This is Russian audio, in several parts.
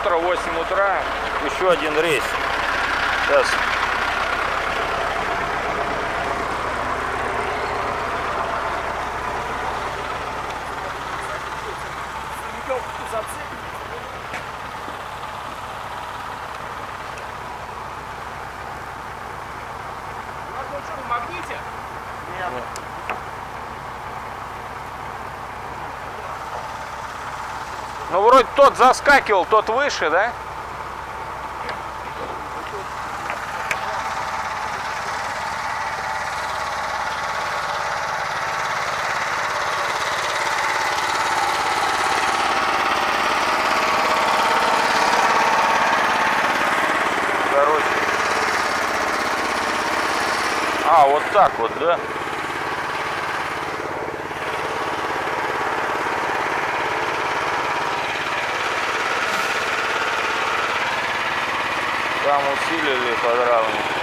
утро, 8 утра, еще один рейс. Сейчас. Ну, вроде тот заскакивал, тот выше, да? Короче. А, вот так вот, да? Там усилили подравнивание.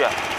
На.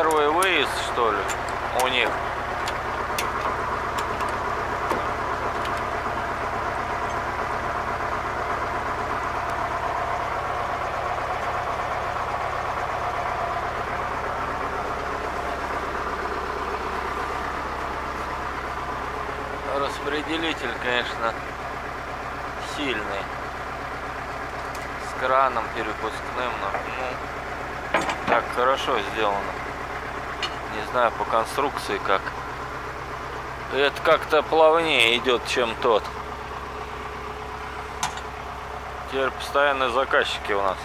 Первый выезд, что ли, у них. Распределитель, конечно, сильный. С краном перепускным, но ну, так хорошо сделано. Не знаю по конструкции как. Это как-то плавнее идет, чем тот. Теперь постоянные заказчики у нас.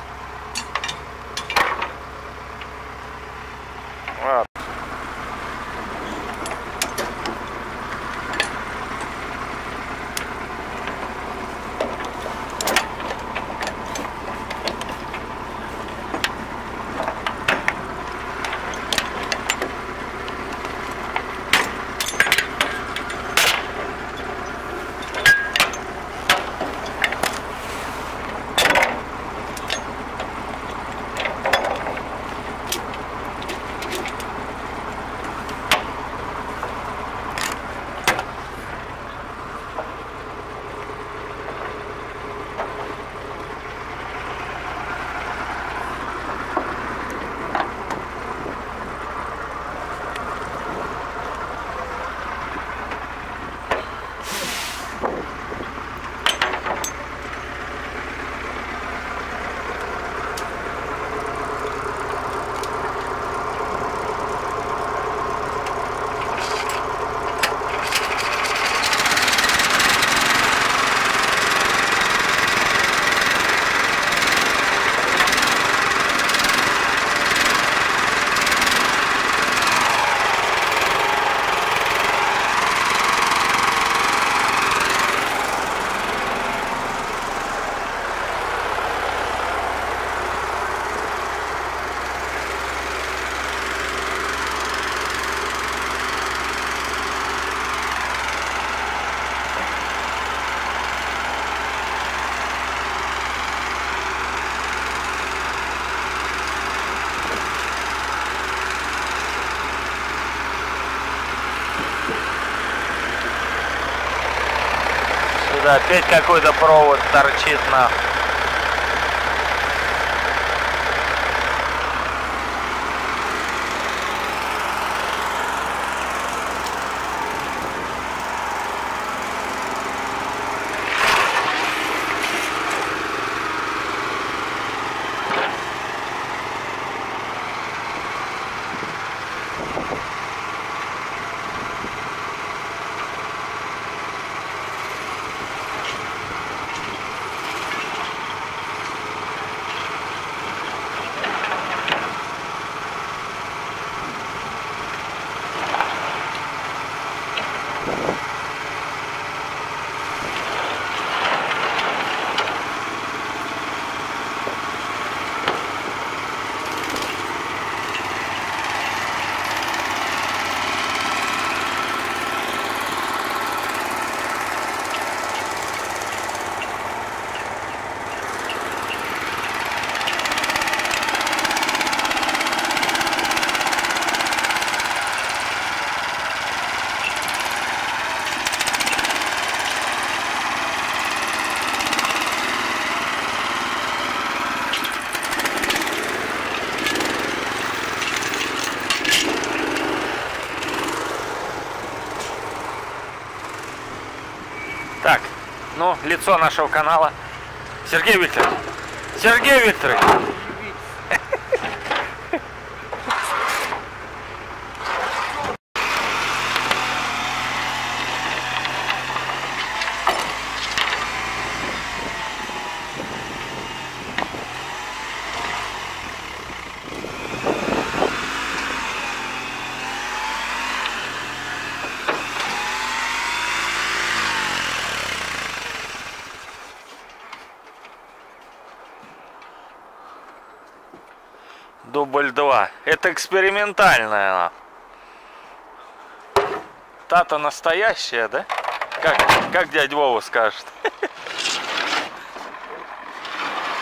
Сюда опять какой-то провод торчит на. Так, ну, лицо нашего канала. Сергей Викторович. Сергей Викторович. Дубль 2. Это экспериментальная она. Та-то настоящая, да? Как, как дядь Вова скажет.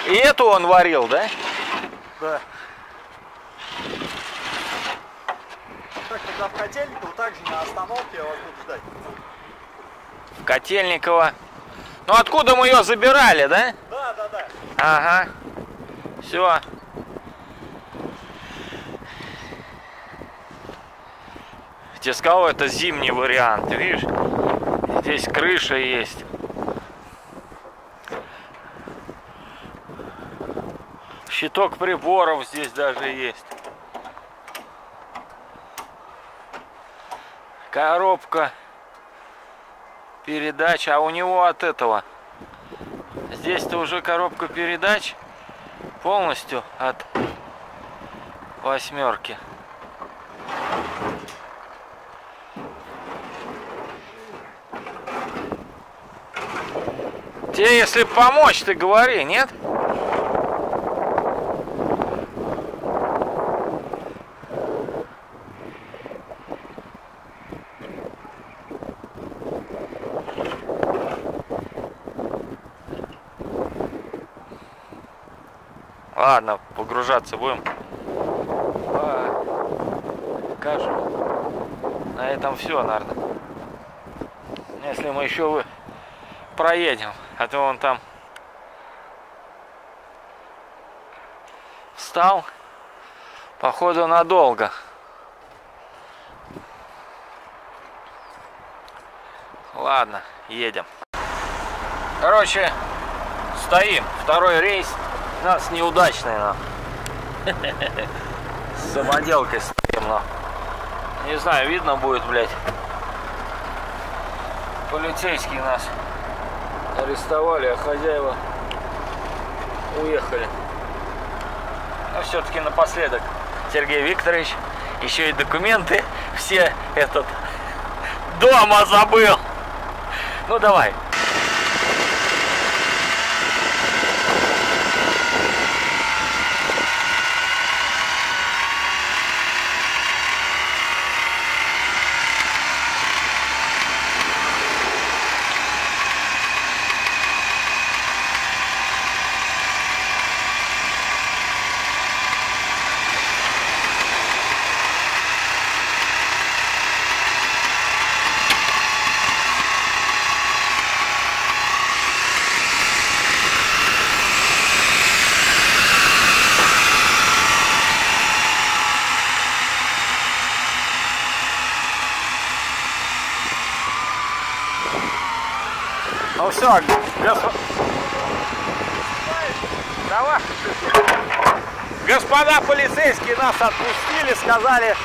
И эту он варил, да? Да. тогда в Котельниково, также на остановке я вас буду ждать. В Котельниково. Ну откуда мы ее забирали, да? Да, да, да. Ага. Все. Сказал, это зимний вариант, видишь? Здесь крыша есть. Щиток приборов здесь даже есть. Коробка передач, а у него от этого. Здесь-то уже коробка передач полностью от восьмерки. Тебе, если помочь, ты говори, нет? Ладно, погружаться будем. Покажу. На этом все, наверное. Если мы еще вы проедем, а то он там встал, походу надолго. Ладно, едем. Короче, стоим. Второй рейс у нас неудачный, но. С самоделкой стоим, но. Не знаю, видно будет, блядь. Полицейские нас арестовали, а хозяева уехали. Но все-таки напоследок Сергей Викторович еще и документы все этот дома забыл. Ну давай. Все, госп... Давай. Господа полицейские нас отпустили, сказали,